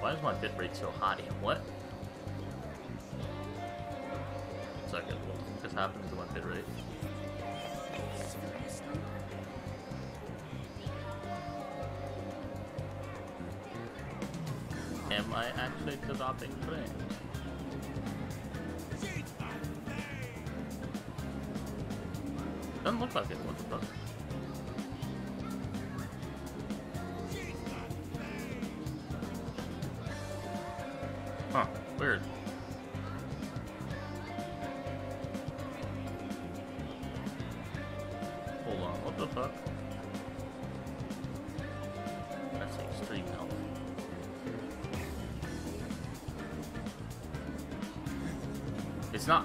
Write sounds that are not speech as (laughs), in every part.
Why is my bitrate so high? What? Second, what just happened to my bitrate? Am I actually developing brain? Doesn't look like it. What the?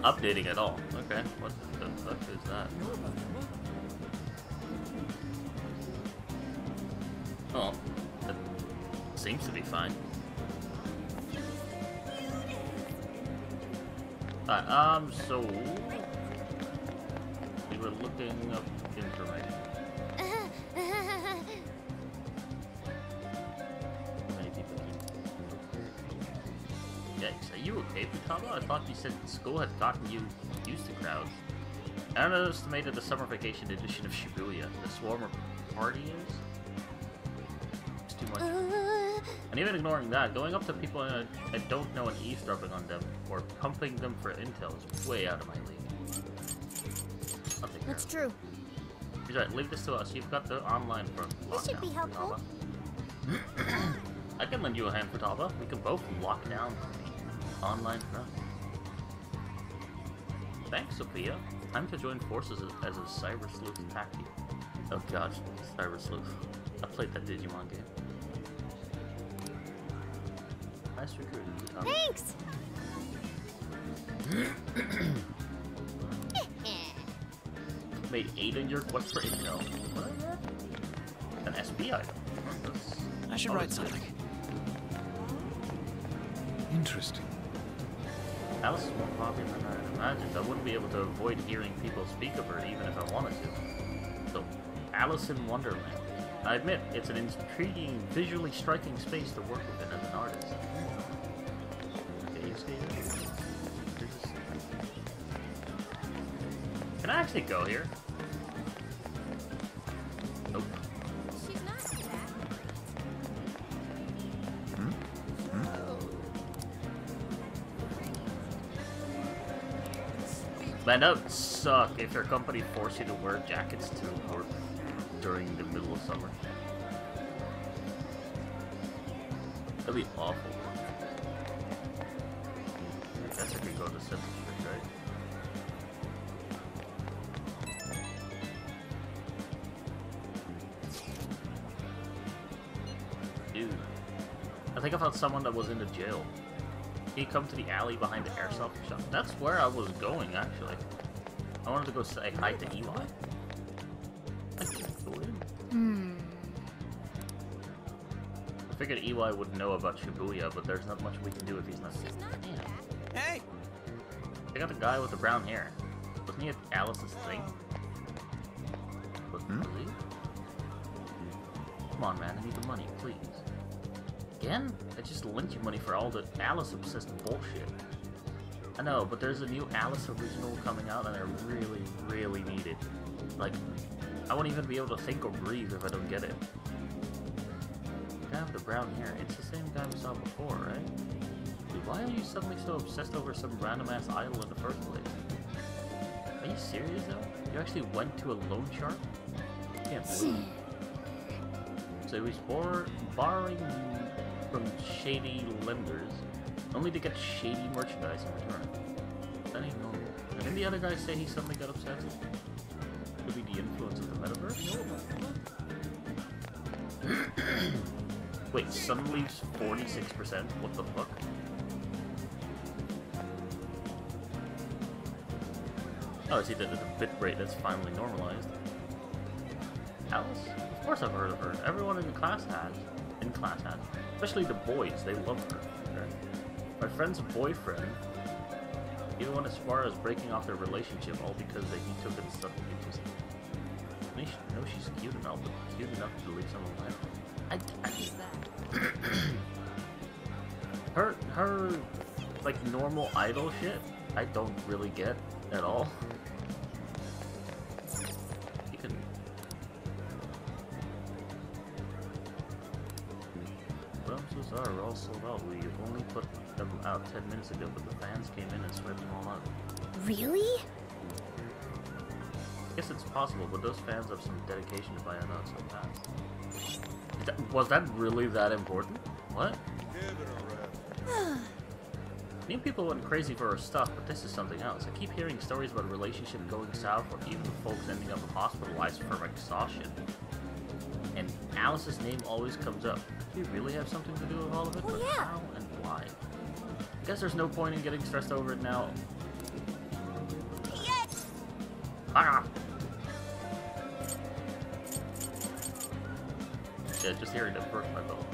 Updating at all. Okay. What the fuck is that? Oh. That seems to be fine. Alright, um, so... Yikes, are you okay, Futaba? I thought you said school had gotten you used to crowds. I underestimated the summer vacation edition of Shibuya. The swarm of party is? It's too much. And even ignoring that, going up to people I, I don't know and eavesdropping on them, or pumping them for intel is way out of my league. I'll take care That's true. He's right, leave this to us. You've got the online for This should be helpful. (coughs) I can lend you a hand, Futaba. We can both lock down the online front. Thanks, Sophia. Time to join forces as, as a cyber sleuth tactic. Oh gosh, cyber sleuth. I played that Digimon game. Nice recruiting, Futaba. Thanks. (coughs) Made eight in your quest for intel. What? An SP item. I should oh, write something. Interesting. Alice is more popular than I had imagined. I wouldn't be able to avoid hearing people speak of her even if I wanted to. So, Alice in Wonderland. I admit, it's an intriguing, visually striking space to work within as an artist. Can I actually go here? That would suck if your company forced you to wear jackets to work during the middle of summer. That'd be awful. I guess I could go to Street, right? Dude. I think I found someone that was in the jail. He come to the alley behind the airsoft shop. That's where I was going, actually. I wanted to go say hi to Eli. I can't go in. Hmm. I figured Eli would know about Shibuya, but there's not much we can do if he's not She's not too Damn. bad. Hey! They got the guy with the brown hair. Wasn't he at Alice's thing? Was Hmm? Come on, man. I need the money, please. Again? I just lent you money for all the Alice-obsessed bullshit. I know, but there's a new Alice original coming out, and I really, really need it. Like, I won't even be able to think or breathe if I don't get it. Guy with the brown hair, it's the same guy we saw before, right? Dude, why are you suddenly so obsessed over some random ass idol in the first place? Are you serious though? You actually went to a loan shark? Can't believe. it. (sighs) So he was bor- borrowing from shady lenders, only to get shady merchandise in return. That ain't normal. Then the other guy say he suddenly got obsessed? Could be the influence of the metaverse? (coughs) Wait, suddenly 46%? What the fuck? Oh, it's either the bit rate that's finally normalized. Alice? Of course I've heard of her. Everyone in the class has. In class has. Especially the boys, they love her. My friend's boyfriend even went as far as breaking off their relationship all because that he took a sudden interest. I mean, she- know she's cute enough, but cute enough to leave someone behind. I, I, (clears throat) her like normal idol shit, I don't really get at all. Them out 10 minutes ago, but the fans came in and swept them all out. Really? I guess it's possible, but those fans have some dedication to buy it out so fast. Was that really that important? What? (sighs) New people went crazy for her stuff, but this is something else. I keep hearing stories about a relationship going south or even folks ending up hospitalized from exhaustion. And Alice's name always comes up. Do you really have something to do with all of it? Well, yeah. Guess there's no point in getting stressed over it now. Yes! Ah! Yeah, just hearing it burst my belt.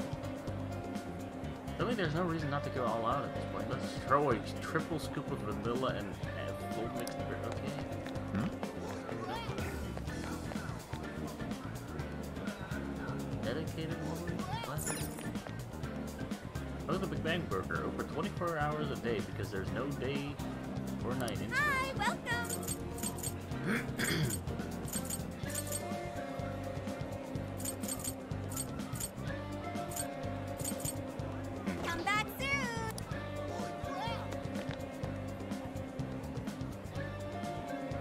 Really, there's no reason not to go all out at this point. Let's throw a triple scoop of vanilla and because day or night in Hi, welcome! (coughs) Come back!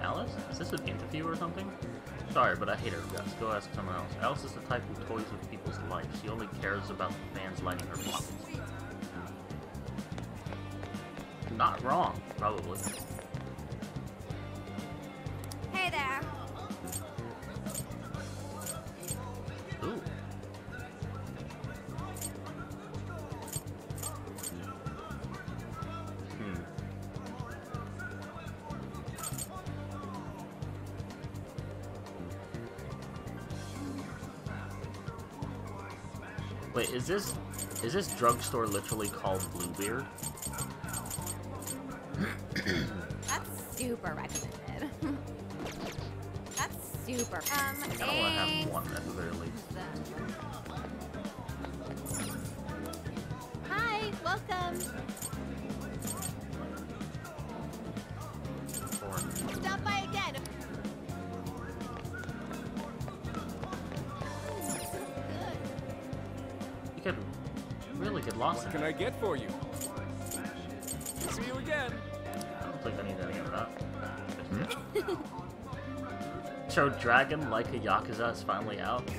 Alice? Is this an interview or something? Sorry, but I hate her guts. Go ask someone else. Alice is the type who toys with people's lives. She only cares about the fans lining her pockets. Not wrong, probably. Hey there! Ooh. Hmm. Wait, is this is this drugstore literally called Bluebeard? What can. I get for you? See you again. I don't think I need any of that. Hmm? (laughs) So Dragon like a Yakuza is finally out.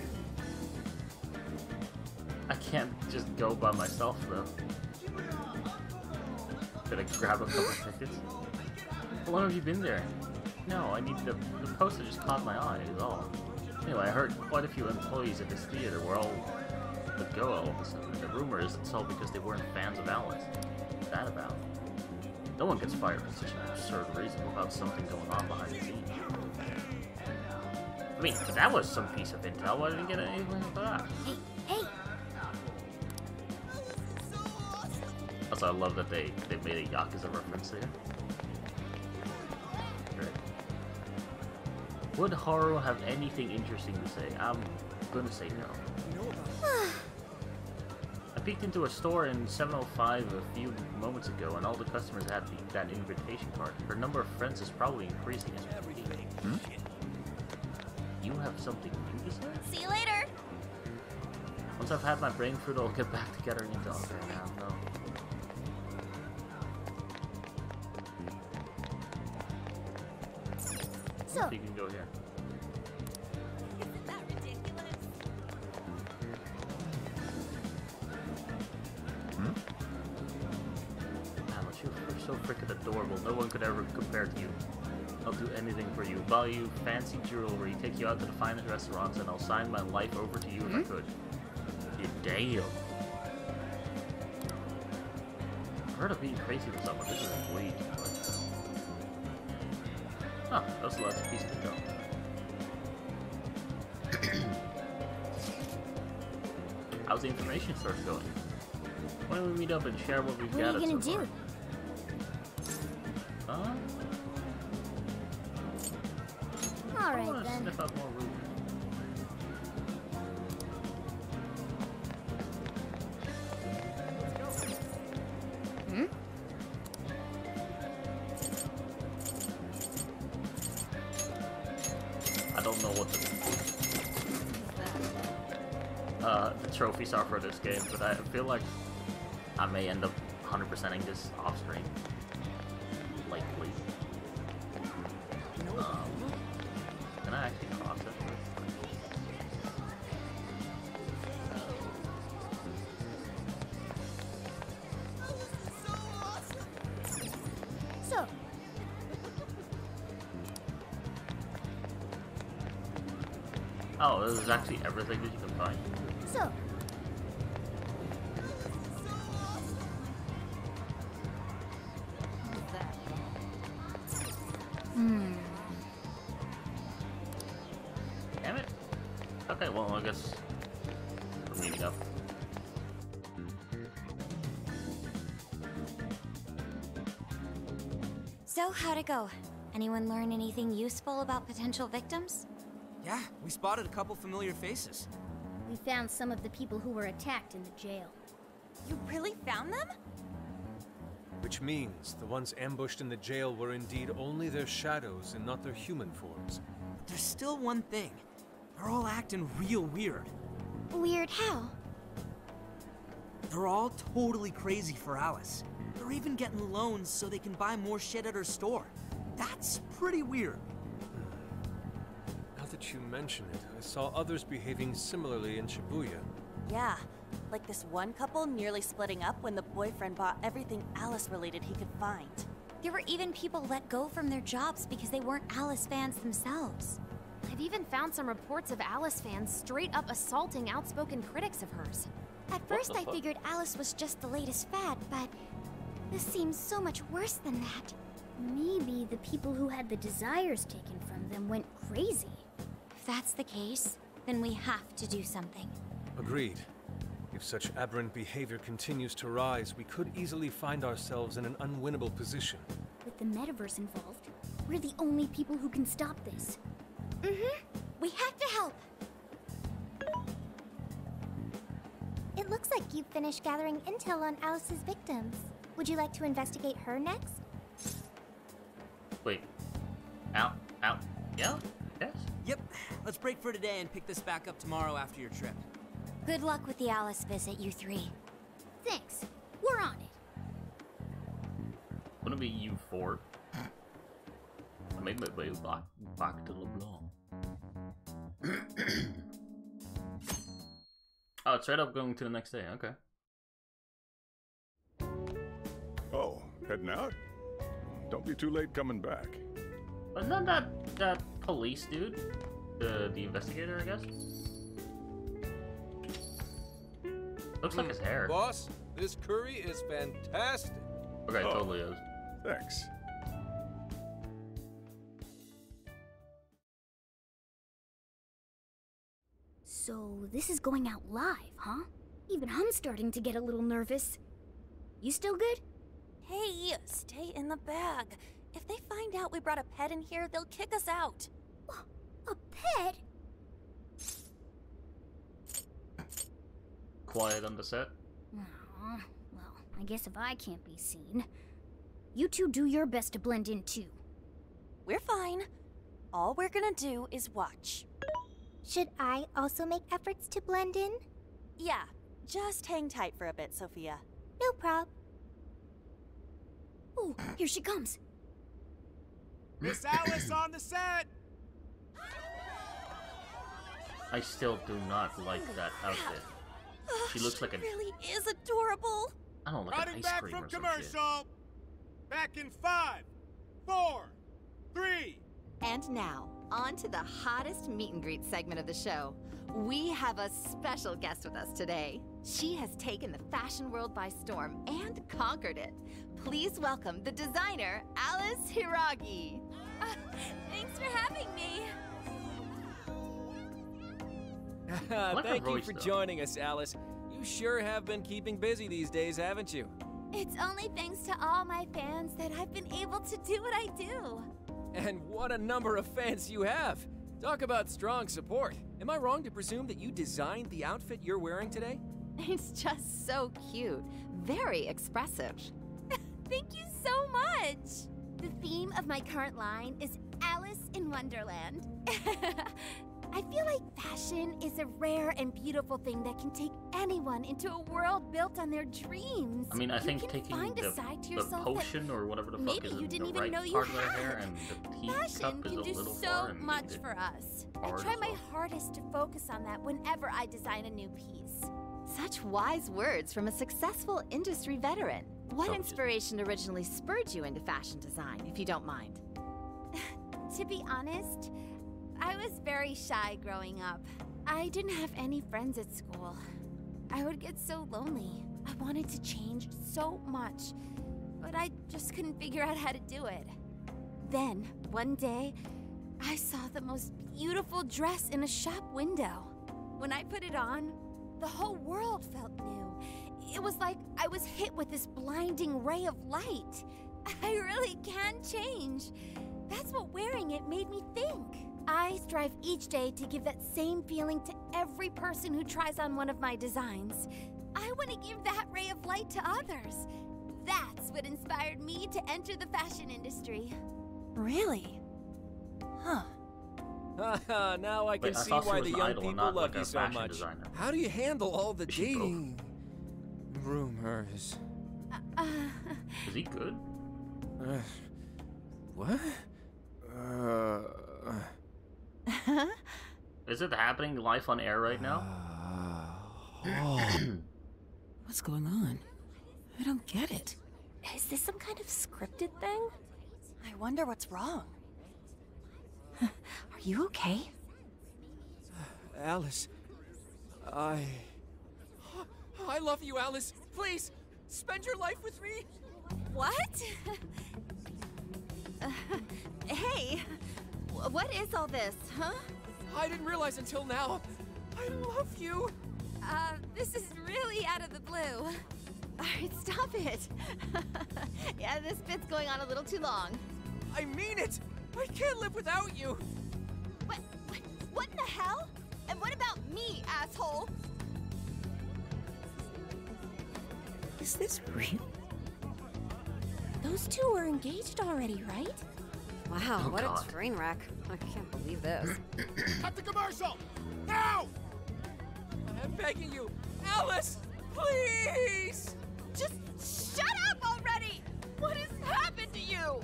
I can't just go by myself though. Could I grab a couple (gasps) tickets? How long have you been there? No, I need the the poster just caught my eye is all. Anyway, I heard quite a few employees at this theater were all all of a sudden. The rumor is it's all because they weren't fans of Alice. What's that about? No one gets fired for such an absurd reason without something going on behind the scenes. I mean, if that was some piece of intel. Why didn't you get anything for that? Hey, hey! Also, I love that they, they made a Yakuza reference there. Would Haru have anything interesting to say? I'm gonna say no. (sighs) Peeked into a store in 705 a few moments ago, and all the customers had the, that invitation card. Her number of friends is probably increasing as we speak. Hmm? You have something new to say? See you later! Once I've had my brain food, I'll get back together and into okay now. No. So, You can go here. Do anything for you. Buy you fancy jewelry, take you out to the finest restaurants, and I'll sign my life over to you if I mm-hmm. could. You damn. I've heard of being crazy for someone. This is way too much. Huh, that was the last piece of the (coughs) go. How's the information source going? Why don't we meet up and share what we've got? What are you gonna so far? Trophies are for this game, but I feel like I may end up 100%ing this off stream. Likely. Um, can I actually cross it? So, Oh, this is actually everything that you how'd it go? Anyone learn anything useful about potential victims? Yeah, we spotted a couple familiar faces. we found some of the people who were attacked in the jail. You really found them? Which means the ones ambushed in the jail were indeed only their shadows and not their human forms. But there's still one thing. They're all acting real weird. Weird how? They're all totally crazy for Alice. They're even getting loans so they can buy more shit at her store. That's pretty weird. Now that you mention it, I saw others behaving similarly in Shibuya. Yeah, like this one couple nearly splitting up when the boyfriend bought everything Alice related he could find. There were even people let go from their jobs because they weren't Alice fans themselves. I've even found some reports of Alice fans straight up assaulting outspoken critics of hers. At first, I figured Alice was just the latest fad, but this seems so much worse than that. Maybe the people who had the desires taken from them went crazy. If that's the case, then we have to do something. Agreed. If such aberrant behavior continues to rise, we could easily find ourselves in an unwinnable position. With the metaverse involved, we're the only people who can stop this. Mm-hmm. We have to help. It looks like you've finished gathering intel on Alice's victims. Would you like to investigate her next? Wait. Out? Out? Yeah? Yes? Yep, let's break for today and pick this back up tomorrow after your trip. Good luck with the Alice visit, you three. Thanks. We're on it. Wouldn't it be you four? I made my way back, back to LeBlanc. (coughs) oh, it's right up going to the next day, okay. Heading out? Don't be too late coming back. But not that that police dude? The the investigator, I guess? Looks like his hmm. hair. Boss, this curry is fantastic. Okay, Oh. totally is. Thanks. So, this is going out live, huh? Even I'm starting to get a little nervous. You still good? Hey, stay in the bag. If they find out we brought a pet in here, they'll kick us out. A pet? Quiet on the set. Aw, well, I guess if I can't be seen. You two do your best to blend in too. We're fine. All we're gonna do is watch. Should I also make efforts to blend in? Yeah, just hang tight for a bit, Sophia. No prob. Oh, here she comes. Miss Alice on the set. I still do not like that outfit. She looks like a- really is adorable. I don't like an ice back cream from or some shit. commercial. Back in five, four, three. And now, on to the hottest meet and greet segment of the show. We have a special guest with us today. She has taken the fashion world by storm and conquered it. Please welcome the designer, Alice Hiiragi. (laughs) Thanks for having me. (laughs) like Thank you for though. joining us, Alice. You sure have been keeping busy these days, haven't you? It's only thanks to all my fans that I've been able to do what I do. And what a number of fans you have! Talk about strong support. Am I wrong to presume that you designed the outfit you're wearing today? (laughs) It's just so cute. Very expressive. (laughs) Thank you so much. The theme of my current line is Alice in Wonderland. (laughs) I feel like fashion is a rare and beautiful thing that can take anyone into a world built on their dreams. I mean, I You think taking find a the, side to the yourself that potion or whatever the fuck maybe is you didn't the even right know you part of their hair and the Fashion teacup is can a do little so much for us. I try as my hardest to focus on that whenever I design a new piece. Such wise words from a successful industry veteran. What inspiration originally spurred you into fashion design, if you don't mind? (laughs) To be honest, I was very shy growing up. I didn't have any friends at school. I would get so lonely. I wanted to change so much, but I just couldn't figure out how to do it. Then, one day, I saw the most beautiful dress in a shop window. When I put it on, the whole world felt new. It was like I was hit with this blinding ray of light. (laughs) I really can change. That's what wearing it made me think. I strive each day to give that same feeling to every person who tries on one of my designs. I want to give that ray of light to others. That's what inspired me to enter the fashion industry. Really? Huh. Haha, (laughs) now I can Wait, see thought she why the young idol, people love like you so much. designer. How do you handle all the Is dating rumors? Uh, Is he good? Uh, what? Uh, (laughs) Is it happening live on air right now? (coughs) What's going on? I don't get it. Is this some kind of scripted thing? I wonder what's wrong. (laughs) Are you okay? Alice, I. I love you, Alice. Please, spend your life with me. what? Uh, (laughs) hey, wh- what is all this, huh? I didn't realize until now. I love you. Uh, this is really out of the blue. (laughs) All right, stop it. yeah, this bit's going on a little too long. I mean it. I can't live without you. What? What? What in the hell? And what about me, asshole? Is this real? Those two were engaged already, right? Wow, Oh, what God. a train wreck. I can't believe this. (clears throat) Cut the commercial! Now! I'm begging you, Alice, please. Just shut up already! What has happened to you?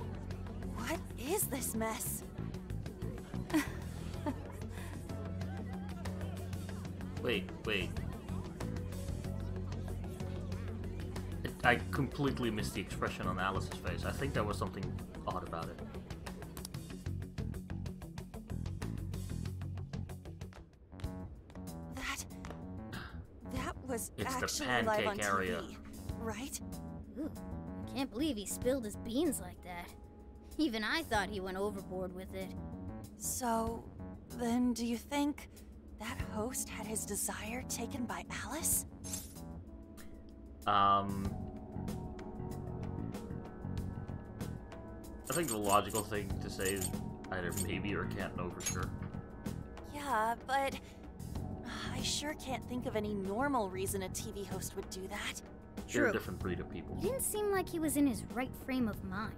What is this mess? Wait, wait. I completely missed the expression on Alice's face. I think there was something odd about it. That. That was It's the actually live on area. TV, right? Ooh, I can't believe he spilled his beans like that. Even I thought he went overboard with it. So, then do you think that host had his desire taken by Alice? Um. I think the logical thing to say is either maybe or can't know for sure. Yeah, but I sure can't think of any normal reason a TV host would do that. They're a different breed of people. He didn't seem like he was in his right frame of mind.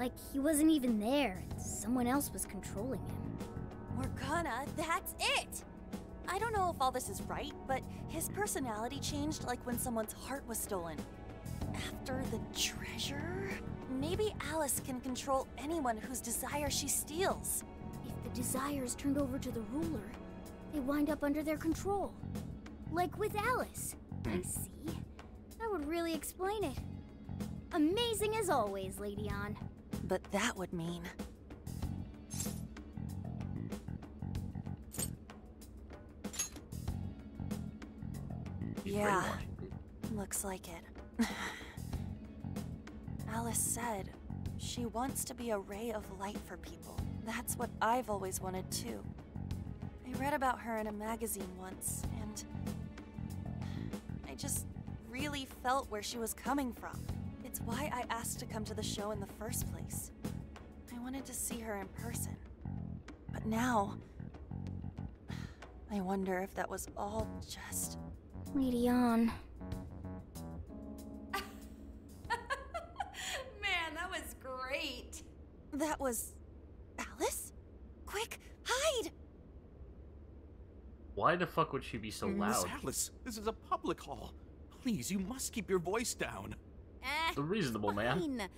Like he wasn't even there and someone else was controlling him. Morgana, that's it! I don't know if all this is right, but his personality changed like when someone's heart was stolen. After the treasure? Maybe Alice can control anyone whose desire she steals. If the desires turned over to the ruler, they wind up under their control. Like with Alice. I hmm. see. That would really explain it. Amazing as always, Lady Ann. But that would mean. Yeah. Looks like it. (sighs) Alice said she wants to be a ray of light for people. That's what I've always wanted too. I read about her in a magazine once, and (sighs) I just really felt where she was coming from. It's why I asked to come to the show in the first place. I wanted to see her in person. But now, I wonder if that was all just. Lady Ann. (laughs) Man, that was great. That was. Alice? Quick, hide! Why the fuck would she be so Miss loud? Alice, this is a public hall. Please, you must keep your voice down. The reasonable man. fine.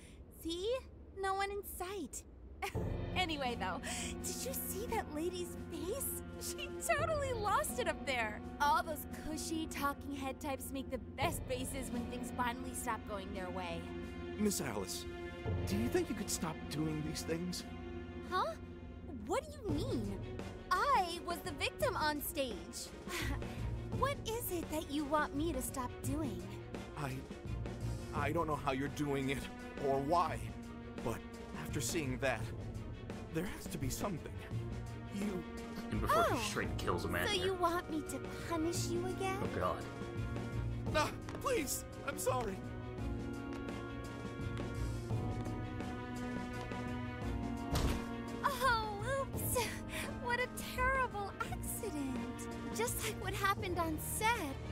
See? No one in sight. (laughs) anyway, though, did you see that lady's face? She totally lost it up there. All those cushy talking head types make the best faces when things finally stop going their way. Miss Alice, do you think you could stop doing these things? Huh? What do you mean? I was the victim on stage. (laughs) what is it that you want me to stop doing? I. I don't know how you're doing it or why, but after seeing that, there has to be something. You. And before Oh, she straight kills a man So here. you want me to punish you again? Oh god. Ah, please, I'm sorry. Oh, oops! What a terrible accident! Just like what happened on set.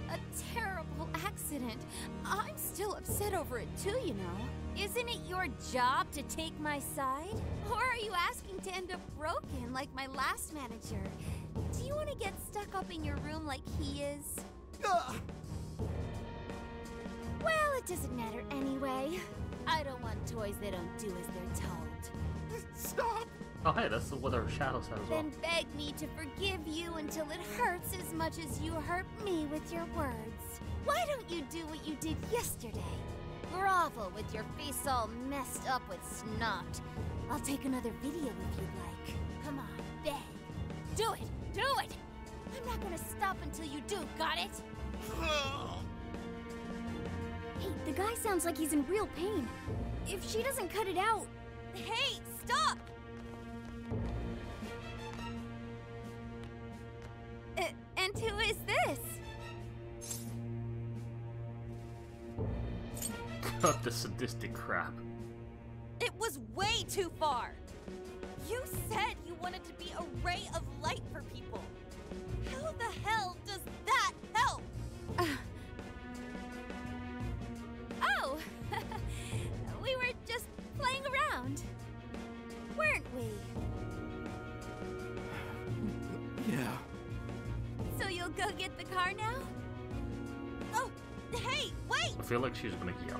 A terrible accident. I'm still upset over it too, you know. Isn't it your job to take my side? Or are you asking to end up broken like my last manager? Do you want to get stuck up in your room like he is? Well, it doesn't matter anyway. I don't want toys that don't do as they're told. Stop! Oh hey, that's the what our shadow said as well. Then beg me to forgive you until it hurts as much as you hurt me with your words. Why don't you do what you did yesterday? Grovel with your face all messed up with snot. I'll take another video if you'd like. Come on, beg. Do it! Do it! I'm not gonna stop until you do, got it? (sighs) Hey, the guy sounds like he's in real pain. If she doesn't cut it out. Hey, stop! Cut the sadistic crap. It was way too far. You said you wanted to be a ray of light for people. How the hell does that help? (sighs) Oh! (laughs) we were just playing around. Weren't we? (sighs) Yeah. So you'll go get the car now? Oh, hey, wait! I feel like she's gonna yell.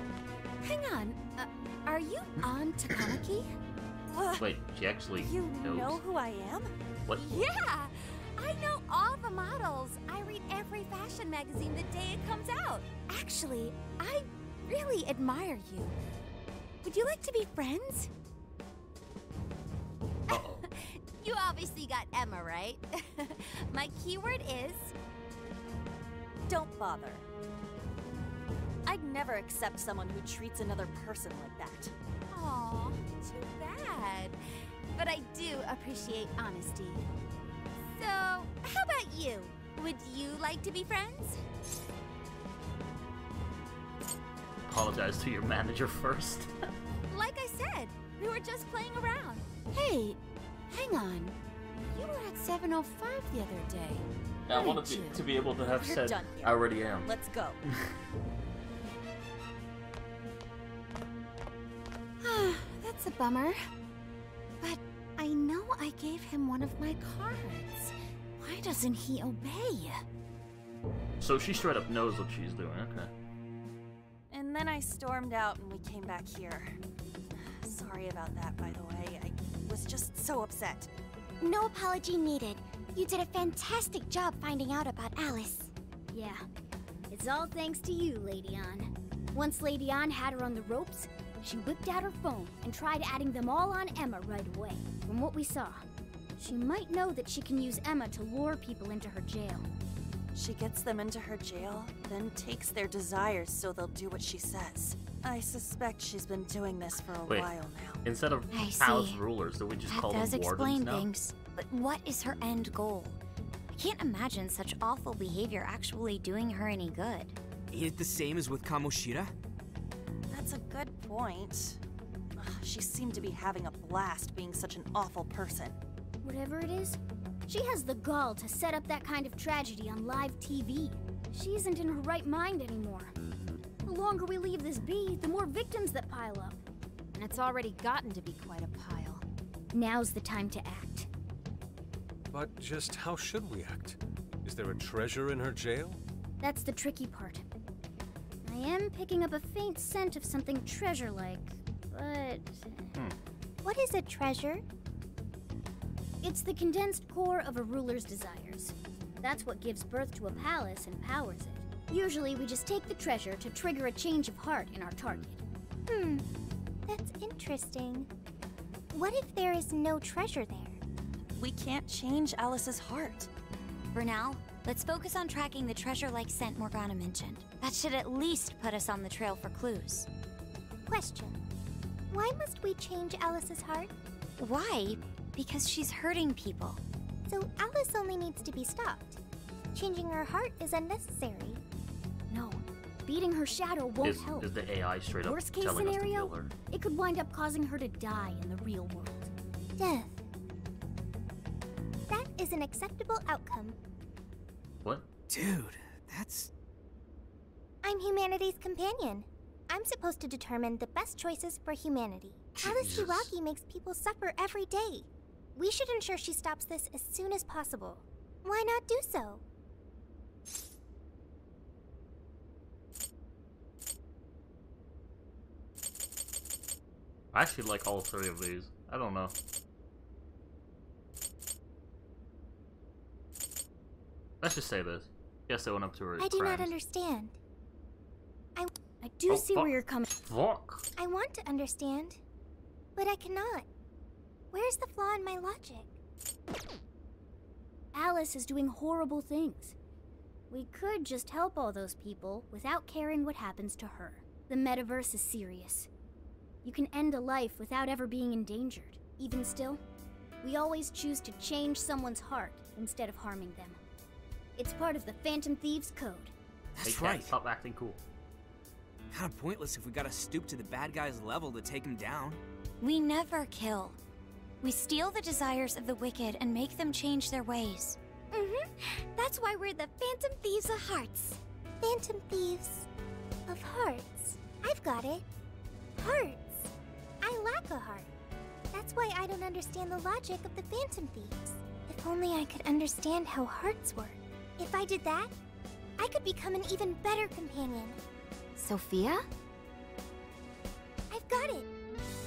Hang on. Uh, are you Ann Takamaki? Wait, she actually You knows. know who I am? What? Yeah! I know all the models. I read every fashion magazine the day it comes out. Actually, I really admire you. Would you like to be friends? Uh-oh. (laughs) You obviously got Emma, right? (laughs) My keyword is Don't bother. I'd never accept someone who treats another person like that. Aw, too bad. But I do appreciate honesty. So, how about you? Would you like to be friends? Apologize to your manager first. (laughs) Like I said, we were just playing around. Hey, hang on. You were at 705 the other day. I wanted to, to be able to have You're said. I already am. Let's go. (laughs) bummer. But I know I gave him one of my cards. Why doesn't he obey? So she straight up knows what she's doing, okay. And then I stormed out and we came back here. Sorry about that, by the way. I was just so upset. No apology needed. You did a fantastic job finding out about Alice. Yeah, it's all thanks to you, Lady Ann. Once Lady Ann had her on the ropes, she whipped out her phone and tried adding them all on Emma right away. From what we saw, she might know that she can use Emma to lure people into her jail. She gets them into her jail, then takes their desires so they'll do what she says. I suspect she's been doing this for a Wait, while now. instead of I house see. rulers, do we just That call does them wardens explain now? things. But what is her end goal? I can't imagine such awful behavior actually doing her any good. Ain't it the same as with Kamoshida? That's a good point. Ugh, She seemed to be having a blast being such an awful person. Whatever it is, she has the gall to set up that kind of tragedy on live TV. She isn't in her right mind anymore. The longer we leave this be, the more victims that pile up. And it's already gotten to be quite a pile. Now's the time to act. But just how should we act? Is there a treasure in her jail? That's the tricky part. I am picking up a faint scent of something treasure like, but. What is a treasure? It's the condensed core of a ruler's desires. That's what gives birth to a palace and powers it. Usually, we just take the treasure to trigger a change of heart in our target. Hmm, that's interesting. What if there is no treasure there? We can't change Alice's heart. For now, let's focus on tracking the treasure-like scent Morgana mentioned. That should at least put us on the trail for clues. Question. Why must we change Alice's heart? Why? Because she's hurting people. So Alice only needs to be stopped. Changing her heart is unnecessary. No, beating her shadow won't Is, help. is the AI straight up Worst case telling us to scenario, kill her? it could wind up causing her to die in the real world. Death. That is an acceptable outcome. What? Dude, that's. I'm humanity's companion. I'm supposed to determine the best choices for humanity. Alice Jesus. Hiiragi makes people suffer every day. We should ensure she stops this as soon as possible. Why not do so? I actually like all three of these. I don't know. Let's just say this. Yes, they went up to her. I do not understand. I I do Oh, see fuck. where you're coming. Fuck. I want to understand, but I cannot. Where's the flaw in my logic? Alice is doing horrible things. We could just help all those people without caring what happens to her. The metaverse is serious. You can end a life without ever being endangered. Even still, we always choose to change someone's heart instead of harming them. It's part of the Phantom Thieves Code. That's Hey, Cat, right. Stop acting cool. Kind of pointless if we gotta stoop to the bad guy's level to take him down. We never kill. We steal the desires of the wicked and make them change their ways. Mm-hmm. That's why we're the Phantom Thieves of Hearts. Phantom Thieves of Hearts. I've got it. Hearts. I lack a heart. That's why I don't understand the logic of the Phantom Thieves. If only I could understand how hearts work. If I did that, I could become an even better companion. Sophia? I've got it.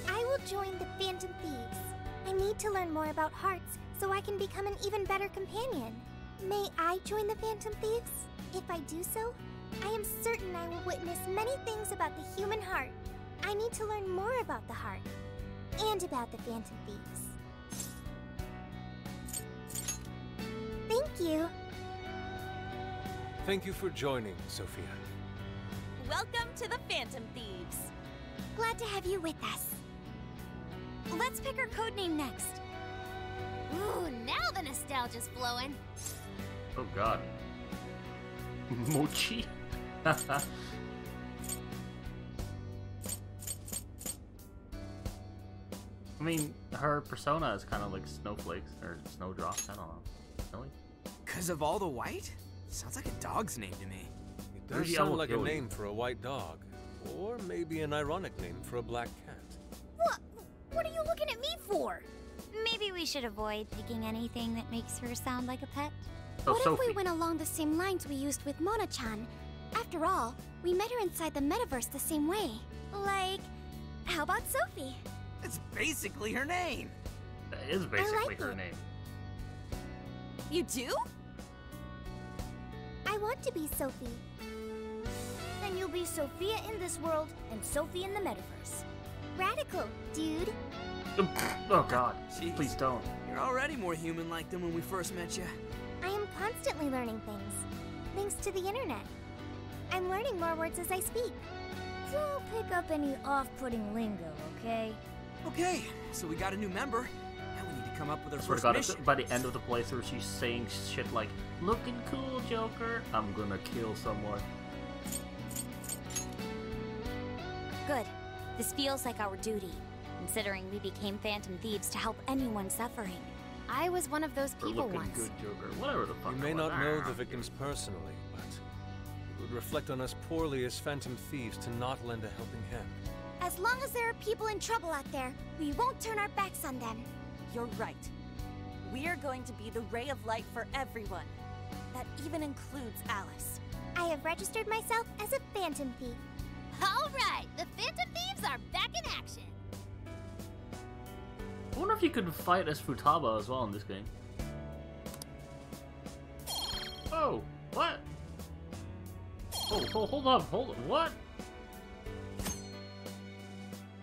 I will join the Phantom Thieves. I need to learn more about hearts so I can become an even better companion. May I join the Phantom Thieves? If I do so, I am certain I will witness many things about the human heart. I need to learn more about the heart and about the Phantom Thieves. Thank you. Thank you for joining, Sophia. Welcome to the Phantom Thieves. Glad to have you with us. Let's pick our code name next. Ooh, now the nostalgia's flowing. Oh god. (laughs) Mochi. (laughs) I mean, her persona is kind of like snowflakes or snowdrops. I don't know. Really? Cause of all the white? Sounds like a dog's name to me. It does Maybe sound like a name for a white dog. Or maybe an ironic name for a black cat. What? What are you looking at me for? Maybe we should avoid picking anything that makes her sound like a pet. Oh, what Sophie. if we went along the same lines we used with Mona-chan? After all, we met her inside the metaverse the same way. Like, how about Sophie? It's basically her name. That is basically like her it. name. You do? I want to be Sophie. Then you'll be Sophia in this world and Sophie in the metaverse. Radical, dude. Um, oh god. Jeez. Please don't. You're already more human-like than when we first met you. I am constantly learning things, thanks to the internet. I'm learning more words as I speak. Don't pick up any off-putting lingo, okay? Okay, so we got a new member. Come up with our Swear to first God, mission. if by the end of the playthrough she's saying shit like, looking cool, Joker, I'm gonna kill someone. Good. This feels like our duty, considering we became Phantom Thieves to help anyone suffering. I was one of those people once. good, Joker. Whatever the fuck. You may I was. not know the victims personally, but it would reflect on us poorly as phantom thieves to not lend a helping hand. As long as there are people in trouble out there, we won't turn our backs on them. You're right. We are going to be the ray of light for everyone. that even includes Alice. I have registered myself as a Phantom Thief. All right, the Phantom Thieves are back in action. I wonder if you could fight as Futaba as well in this game. Oh, what? Oh, oh hold up, hold up, what?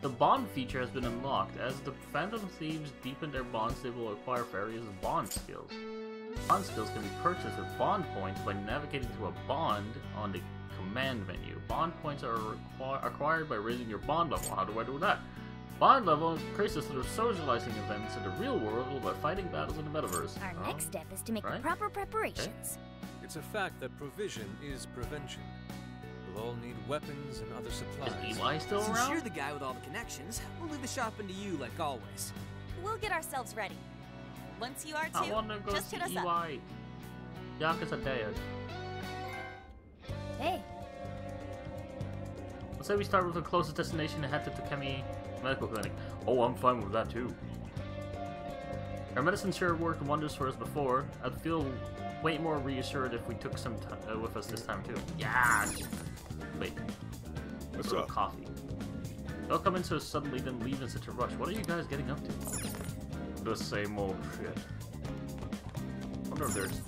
The bond feature has been unlocked. As the Phantom Thieves deepen their bonds, they will acquire various bond skills. Bond skills can be purchased with bond points by navigating to a bond on the command menu. Bond points are acquired by raising your bond level. How do I do that? Bond level increases through socializing events in the real world by fighting battles in the metaverse. Our Oh, next step is to make right? the proper preparations. It's a fact that provision is prevention. We'll all need weapons and other supplies. Eli still Since around? you're the guy with all the connections, we'll leave the shopping to you like always. We'll get ourselves ready. Once you are too, I want to go just see hit us up. Iwai. Yakuza Dead. Hey, Let's say we start with the closest destination and head to Takemi Medical Clinic. Oh, I'm fine with that too. Our medicine sure worked wonders for us before. I'd feel way more reassured if we took some time uh, with us this time too. Yeah. Wait. What's up? Coffee. They'll come in so suddenly, then leave in such a rush. What are you guys getting up to? The same old shit. Wonder if there's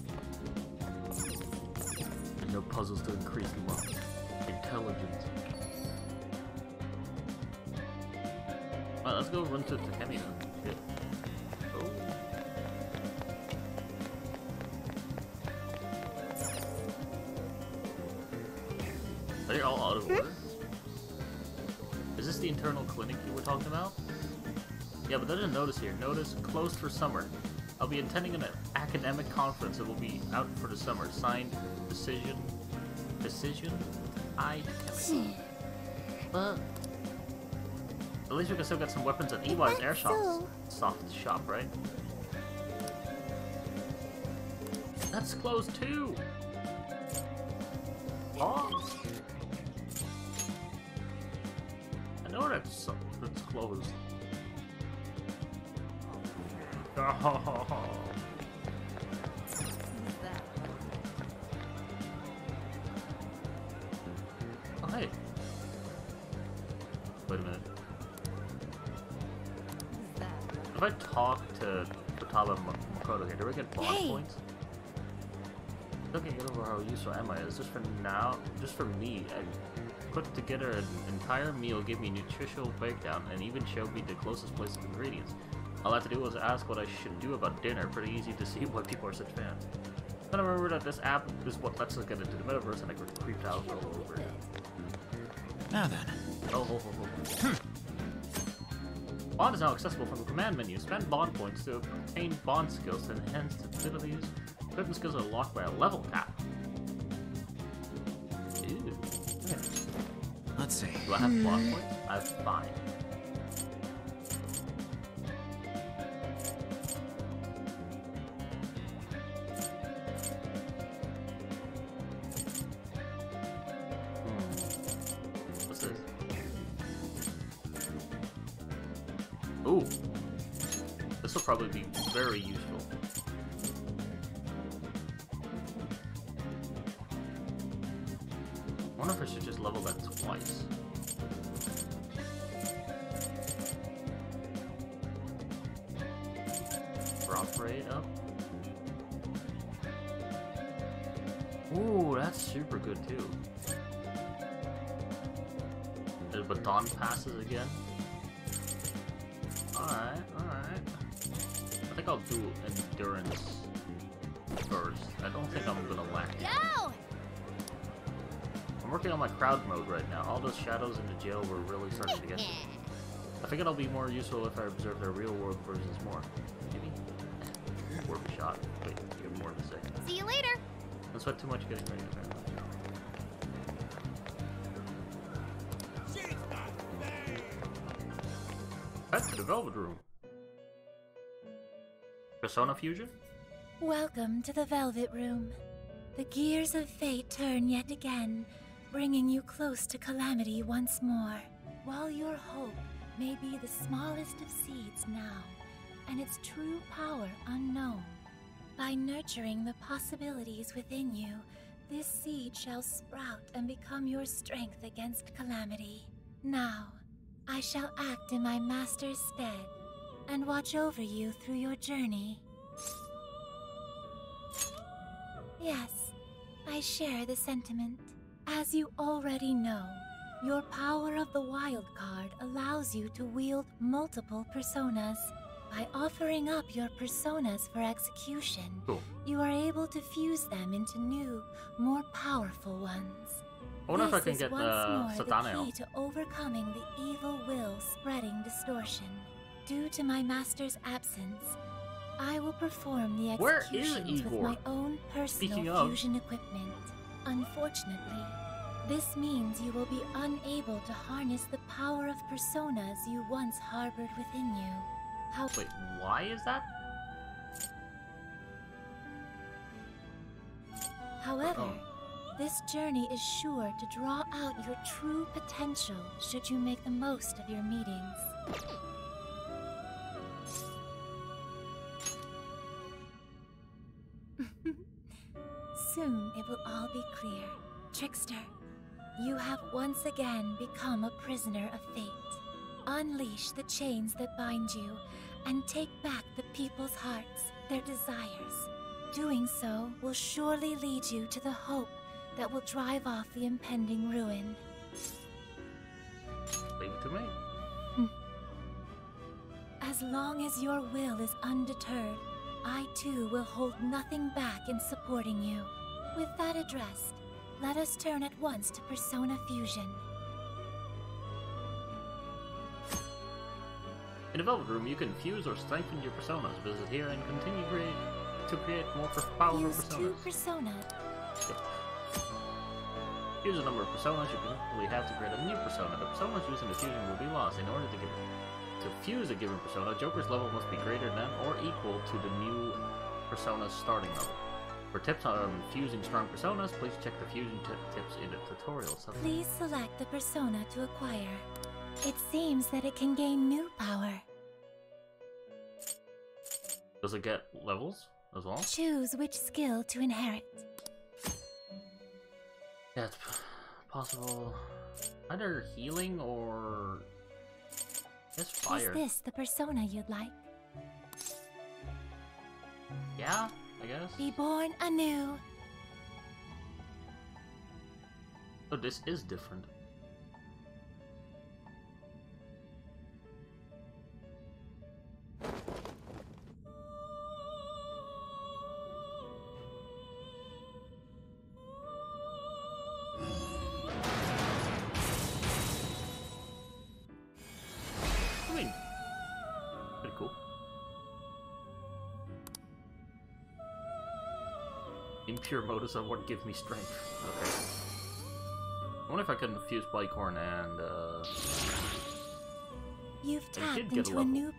no puzzles to increase my intelligence. Alright, let's go run to Takemi then. Yeah, but there's a notice here. Notice closed for summer. I'll be attending an academic conference that will be out for the summer. Signed, Decision. Decision? I. But. At least we can still get some weapons at Iwai's air shop. so. Soft shop, right? That's closed too! Oh! I know that's, that's closed. Oh. Hey. Wait a minute. If I talk to M- Makoto here, do I get bond Hey. points? Looking over how useful am I is just for now, just for me. I put together an entire meal, give me nutritional breakdown, and even showed me the closest place of ingredients. All I had to do was ask what I should do about dinner. Pretty easy to see (laughs) why people are such fans. Then I remember that this app is what lets us get into the metaverse, and I creeped out all over it. Now then. Oh, oh, oh, oh. oh. Hmm. Bond is now accessible from the command menu. Spend bond points to obtain bond skills to enhance abilities. Certain skills are locked by a level cap. Ew. Okay. Let's see. Do I have bond points? I have five. Crowd mode right now. All those shadows in the jail were really starting to get me. I think it'll be more useful if I observe their real world versions more. Maybe? Warp shot. Wait, you have more to say. See you later. Don't sweat too much getting ready apparently. Back to the Velvet Room. Persona Fusion? Welcome to the Velvet Room. The gears of fate turn yet again, bringing you close to calamity once more. While your hope may be the smallest of seeds now, and its true power unknown, By nurturing the possibilities within you, this seed shall sprout and become your strength against calamity. Now, I shall act in my master's stead and watch over you through your journey. Yes, I share the sentiment. As you already know, your power of the wild card allows you to wield multiple personas. By offering up your personas for execution, Cool. you are able to fuse them into new, more powerful ones. I wonder if I This can get once uh, more the key to overcoming the evil will spreading distortion. Due to my master's absence, I will perform the Where is executions with my own Speaking personal of- fusion equipment. Unfortunately, this means you will be unable to harness the power of personas you once harbored within you. How Wait, why is that? However, Oh. this journey is sure to draw out your true potential should you make the most of your meetings. Soon it will all be clear. Trickster, you have once again become a prisoner of fate. Unleash the chains that bind you and take back the people's hearts, their desires. Doing so will surely lead you to the hope that will drive off the impending ruin. Leave it to me. Hmm. As long as your will is undeterred, I too will hold nothing back in supporting you. With that addressed, let us turn at once to Persona Fusion. In the Velvet Room, you can fuse or strengthen your personas. Visit here and continue create, to create more powerful Use personas. two persona. Use a number of personas you can have to create a new persona. The personas used in the fusion will be lost. In order to give to fuse a given persona, Joker's level must be greater than or equal to the new persona's starting level. For tips on um, fusing strong personas, please check the fusion tips in the tutorial. So Please select the persona to acquire. It seems that it can gain new power. Does it get levels as well? Choose which skill to inherit. Yeah, it's p- possible. Either healing or. Yes, fire. Is this the persona you'd like? Yeah, I guess. Be born anew. Oh, this is different. Impure motives of what gives me strength. Okay. I wonder if I can fuse Bicorn and uh, You've tapped get a into a, level. new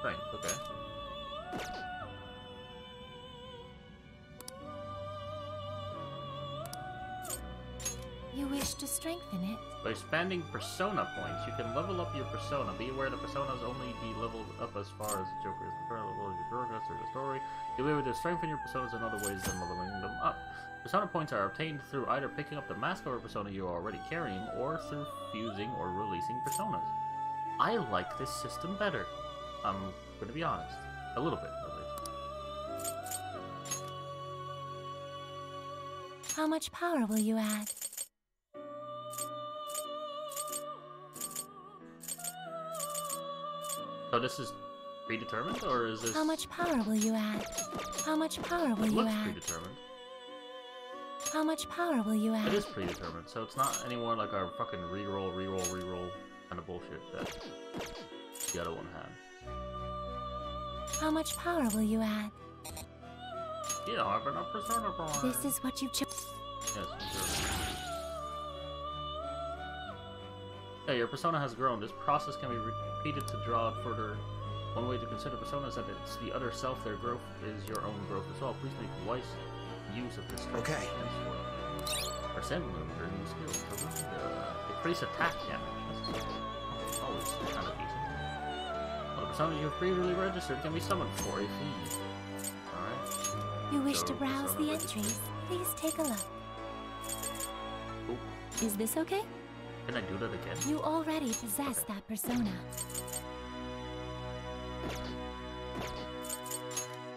strength. Okay. Wish to strengthen it? By spending persona points, you can level up your persona. Be aware the personas only be leveled up as far as the Joker is concerned. Level of your progress or the story. You'll be able to strengthen your personas in other ways than leveling them up. Persona points are obtained through either picking up the mask of a persona you are already carrying, or through fusing or releasing personas. I like this system better. I'm gonna be honest. A little bit, at least. How much power will you add? So this is predetermined, or is this... How much power will you add? How much power will you looks add? predetermined. How much power will you add? It is predetermined, so it's not anymore like our fucking reroll, reroll, reroll kind of bullshit that the other one had. How much power will you add? You don't have enough persona points. This is what you've chosen. Yes, Yeah, your persona has grown. This process can be repeated to draw it further. One way to consider persona is that it's the other self. Their growth is your own growth as well. Please make wise use of this. strength Okay. henceforth. Or send them their new skills. So we uh, increase attack damage. That's always kind of decent. Well, the personas you have previously registered can be summoned for a fee. Uh, You wish to So, browse the entries? Please take a look. Oh, Is this okay? Can I do that again? You already possess that persona.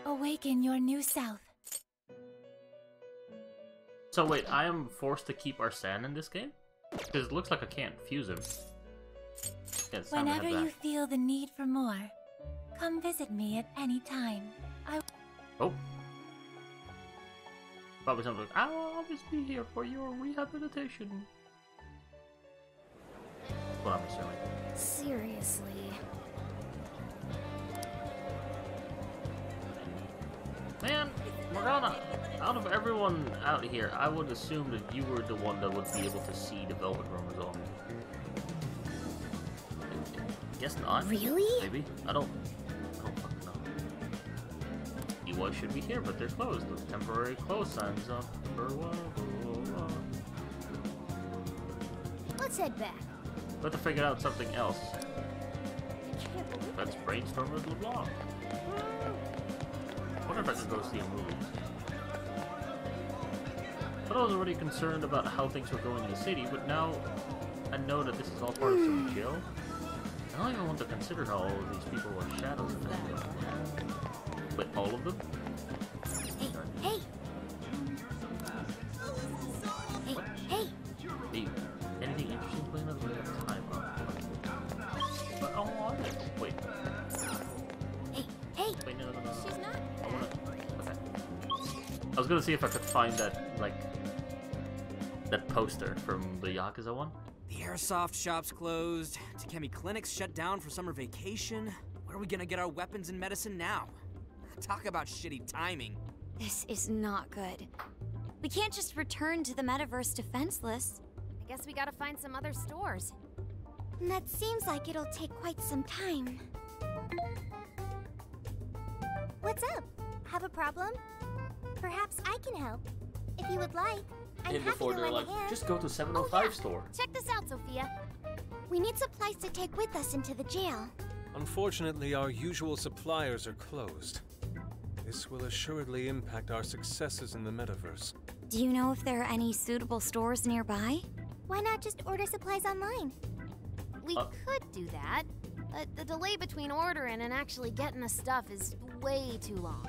Awaken your new self. So wait, I am forced to keep Arsene in this game? Because it looks like I can't fuse him. Yeah, it's time to head Whenever you feel the need for more, come visit me at any time. I Oh. Probably something like, I'll always be here for your rehabilitation. What I'm assuming. Seriously. Man, Morgana, out of everyone out here, I would assume that you were the one that would be able to see the Velvet Room as well. Guess not. Really? Maybe. I don't. Oh, I don't fucking know. Iwai should be here, but they're closed. The temporary close signs up for a while. Let's head back. We have to figure out something else. Let's brainstorm with LeBlanc. I wonder if I could go see a movie. But I was already concerned about how things were going in the city, but now I know that this is all part of some hmm. jail. I don't even want to consider how all of these people were shadows in this jail. Wait, all of them? See if I could find that, like, that poster from the Yakuza one. The airsoft shop's closed. Takemi Clinic's shut down for summer vacation. Where are we gonna get our weapons and medicine now? Talk about shitty timing. This is not good. We can't just return to the metaverse defenseless. I guess we gotta find some other stores. And that seems like it'll take quite some time. What's up? Have a problem? Perhaps I can help. If you would like, I'm and happy before to they're lend like, a hand. just go to 705 store. Check this out, Sophia. We need supplies to take with us into the jail. Unfortunately, our usual suppliers are closed. This will assuredly impact our successes in the metaverse. Do you know if there are any suitable stores nearby? Why not just order supplies online? We Uh. could do that, but the delay between ordering and actually getting the stuff is way too long.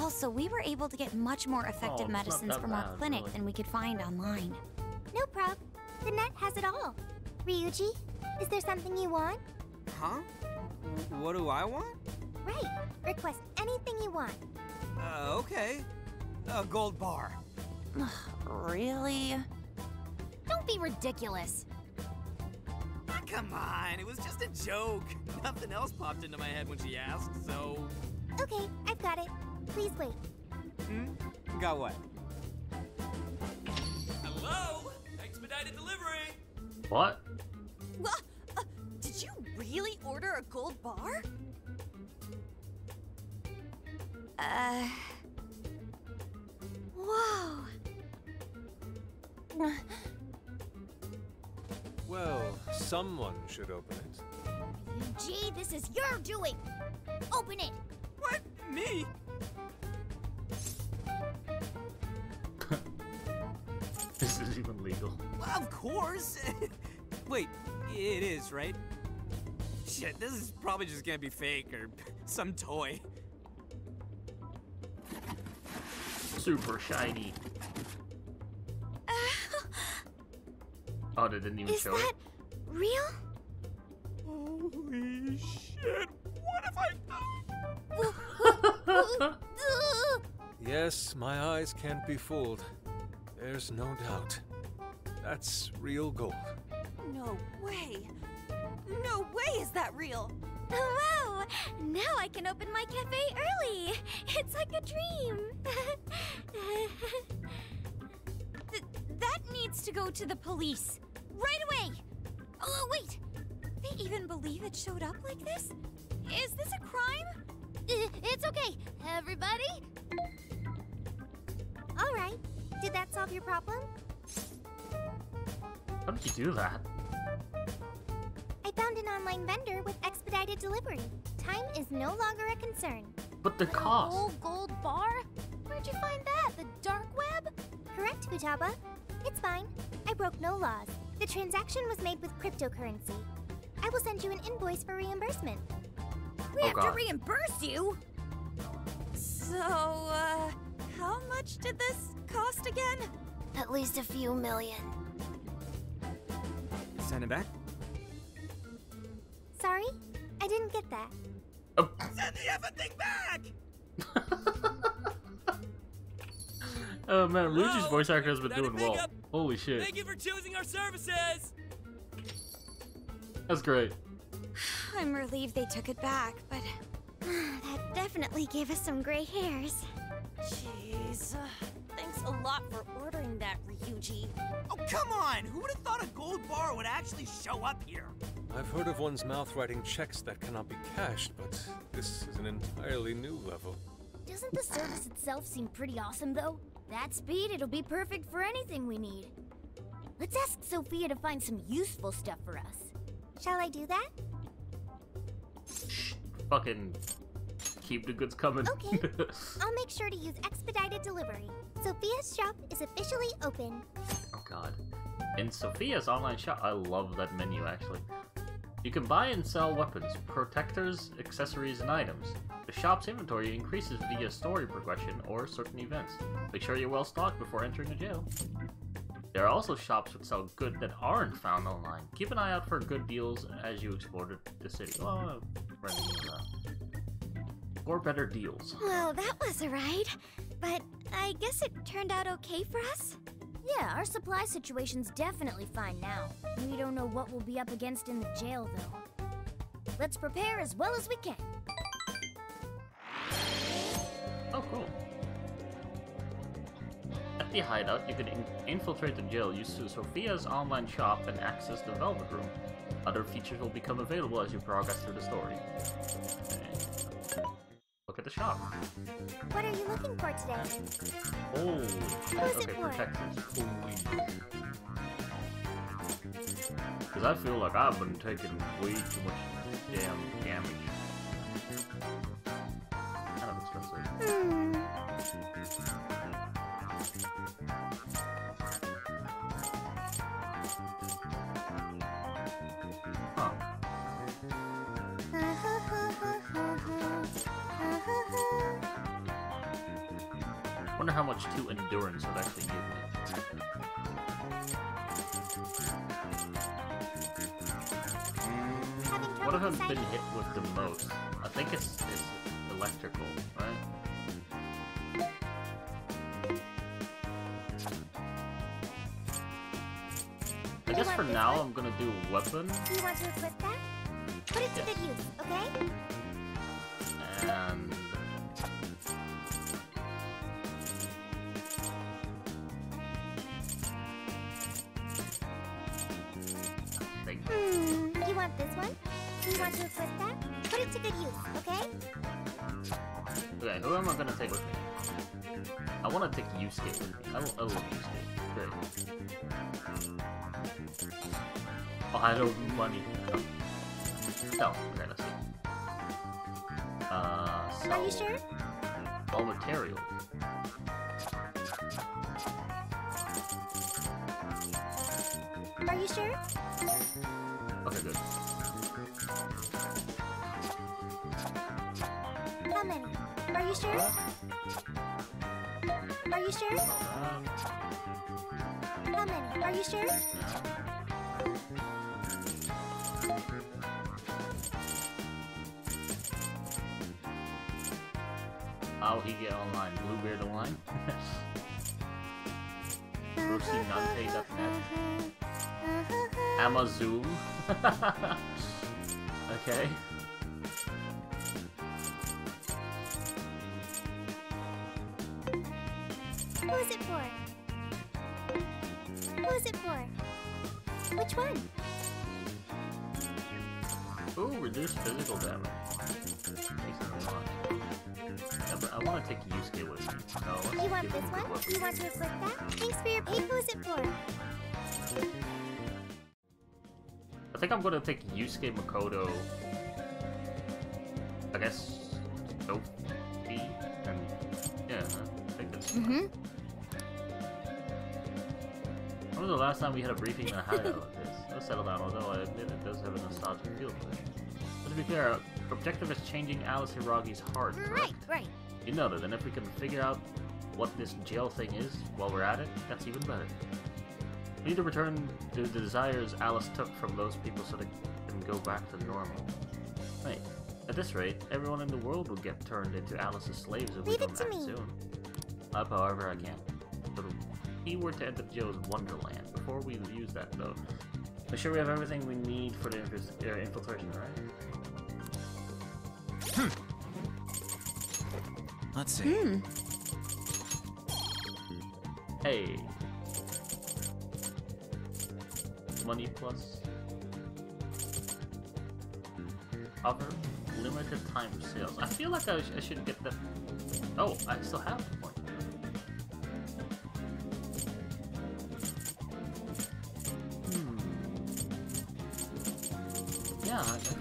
Also, we were able to get much more effective Oh, medicines that from our clinic really. than we could find online. No prob. The net has it all. Ryuji, is there something you want? Huh? What do I want? Right. Request anything you want. Uh, okay. A gold bar. really? Don't be ridiculous. Ah, come on, it was just a joke. (laughs) Nothing else popped into my head when she asked, so. Okay, I've got it. Please wait. Hmm? Got what? Hello? Expedited delivery! What? Wha- uh, did you really order a gold bar? Uh. Whoa. Well, someone should open it. Gee, this is your doing. Open it. What? Me? This (laughs) is even legal. Well, of course. (laughs) Wait, it is, right? Shit, this is probably just gonna be fake or (laughs) some toy. Super shiny. Oh, they didn't even Is show that it. real? Holy shit! What have I done? (laughs) Yes, my eyes can't be fooled. There's no doubt. That's real gold. No way. No way is that real. Wow! Now I can open my cafe early. It's like a dream. (laughs) Th- that needs to go to the police. Right away! Oh, wait! They even believe it showed up like this? Is this a crime? It's okay, everybody. All right. Did that solve your problem? How did you do that? I found an online vendor with expedited delivery. Time is no longer a concern. But the A cost. whole gold bar? Where'd Where'd you find that? The dark web? Correct, Futaba. It's fine. I broke no laws. The transaction was made with cryptocurrency. I will send you an invoice for reimbursement. We Oh, have to reimburse you. So, uh, how much did this cost again? At least a few million. Send it back. Sorry? I didn't get that. Oh. (laughs) Send the effing back! (laughs) Oh man, Ryuji's voice actor has been doing well. up- Holy shit. Thank you for choosing our services! That's great. I'm relieved they took it back, but (sighs) that definitely gave us some gray hairs. Jeez. uh, thanks a lot for ordering that, Ryuji. Oh, come on! Who would have thought a gold bar would actually show up here? I've heard of one's mouth writing checks that cannot be cashed, but this is an entirely new level. Doesn't the service itself seem pretty awesome, though? That speed, it'll be perfect for anything we need. Let's ask Sophia to find some useful stuff for us. Shall I do that? Fucking keep the goods coming. Okay. (laughs) I'll make sure to use expedited delivery. Sophia's shop is officially open. oh god. In Sophia's online shop, I love that menu actually. You can buy and sell weapons, protectors, accessories, and items. The shop's inventory increases via story progression or certain events. Make sure you're well stocked before entering the jail. There are also shops that sell goods that aren't found online. Keep an eye out for good deals as you explore the, city. Oh, or better deals. Well, that was a ride. But I guess it turned out okay for us? Yeah, our supply situation's definitely fine now. We don't know what we'll be up against in the jail, though. Let's prepare as well as we can. Oh, cool. At the hideout, you can in- infiltrate the jail using Sophia's online shop and access the Velvet Room. Other features will become available as you progress through the story. Okay. Look at the shop. What are you looking for today? Oh, Who's okay, protectors. Because I feel like I've been taking way too much damn damage. Kind of expensive. Hmm. Wonder how much two endurance would actually give me. What have I been hit with the most? I think it's, it's electrical, right? I guess for now I'm gonna do weapon Do you want to equip that? Put it to good use, okay? and who am I gonna take with me? I want to take Yusuke with me. I, lo- I love Yusuke. Great. Oh, I don't money. Oh. No, okay, let's see. Uh, so... Are you sure? All materials. Sure? Are you sure? How many? Are you sure? How he get online? Bluebeard online? BruceNante.net Amazon. (laughs) okay. Who is it for? Who is it for? Which one? Ooh, reduce physical damage. Yeah, but I want to take Yusuke with me. No, You want this one? good. You want to equip that? Thanks for your pay. Who is it for? I think I'm gonna take Yusuke Makoto. I guess Sophie and yeah, I think it's Mm-hmm. Was the last time we had a briefing in a hideout like this? Let's settle down, although I admit it does have a nostalgic feel to it. But to be clear, our objective is changing Alice Hiiragi's heart. correct? Right, right. You know that, and if we can figure out what this jail thing is while we're at it, that's even better. We need to return the, the desires Alice took from those people so they can go back to normal. Wait, at this rate, everyone in the world will get turned into Alice's slaves if we Leave don't it to act me. soon. Up however I can. But if we were to enter Joe's Wonderland, before we use that though, make sure we have everything we need for the infis- uh, infiltration, right? Let's see. Hmm. Hey. Money plus. Other limited time sales. I feel like I, sh- I should get the. Oh, I still have the Yeah, I, I guess.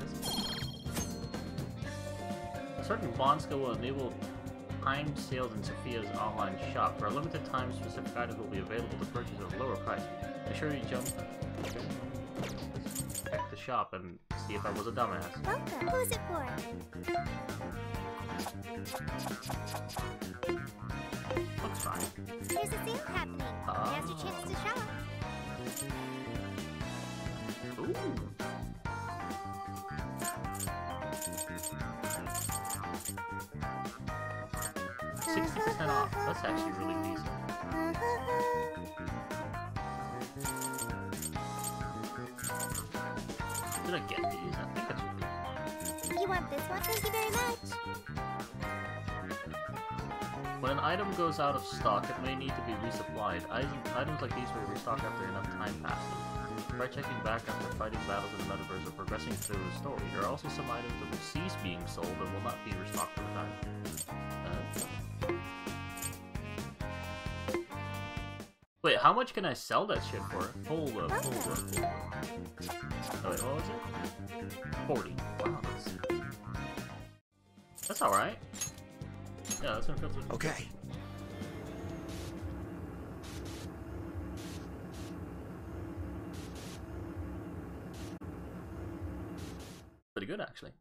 Certain bonds will enable timed sales in Sophia's online shop. For a limited time, specific items will be available to purchase at a lower price. Make sure you jump check the shop and see if I was a dumbass. Welcome. Who's it for? Looks fine. There's a sale happening. Now's your chance to shop. Ah. Ooh. Sixty percent off. That's actually really decent. Did I get these? I think that's You want this one? Thank you very much. When an item goes out of stock, it may need to be resupplied. Items like these will restock after enough time passes. Try checking back after fighting battles in the metaverse or progressing through the story. There are also some items that will cease being sold and will not be restocked over time. How much can I sell that shit for? Hold up, hold up, hold up. Oh, wait, what was it? 40. Wow, that's... That's alright. Yeah, that's gonna feel Okay. pretty good, actually.